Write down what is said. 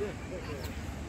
Yeah, yeah, yeah.